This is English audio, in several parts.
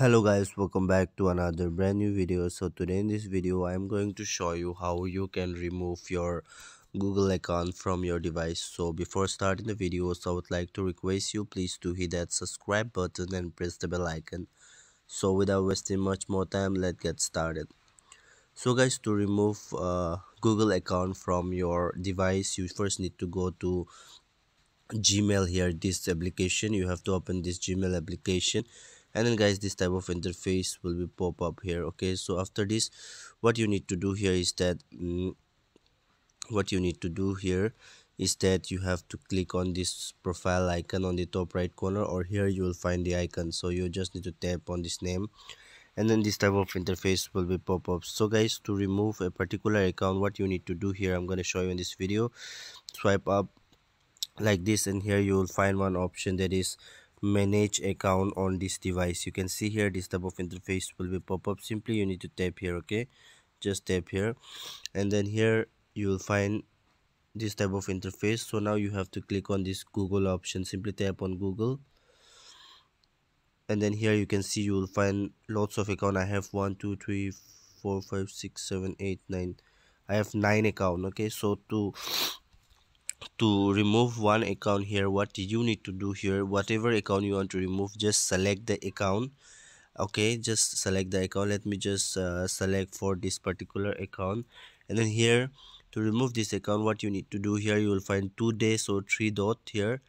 hello guys welcome back to another brand new video. So today in this video i am going to show you how you can remove your google account from your device. So before starting the video so i would like to request you please to hit that subscribe button and press the bell icon. So without wasting much more time let's get started. So guys to remove uh, google account from your device you first need to go to gmail here. This application you have to open this gmail application and then guys this type of interface will be pop up here okay? So after this what you need to do here is that mm, what you need to do here is that you have to click on this profile icon on the top right corner or here you will find the icon. So you just need to tap on this name. And then this type of interface will be pop up. So guys to remove a particular account what you need to do here i'm going to show you in this video. Swipe up like this and here you will find one option that is manage account on this device. You can see here this type of interface will be pop up. Simply you need to tap here okay? Just tap here. And then here you will find this type of interface. So now you have to click on this google option. Simply tap on google. And then here you can see you will find lots of account. I have one two three four five six seven eight nine. I have nine account okay? So to to remove one account here what you need to do here? Whatever account you want to remove just select the account. Okay just select the account. Let me just uh, select for this particular account. And then here to remove this account what you need to do here you will find two days or three dot here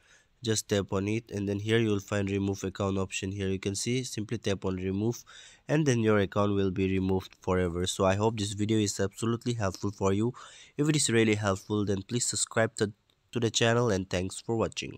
just tap on it and then here you will find remove account option here. You can see simply tap on remove and then your account will be removed forever. So i hope this video is absolutely helpful for you. If it is really helpful then please subscribe to, to the channel and thanks for watching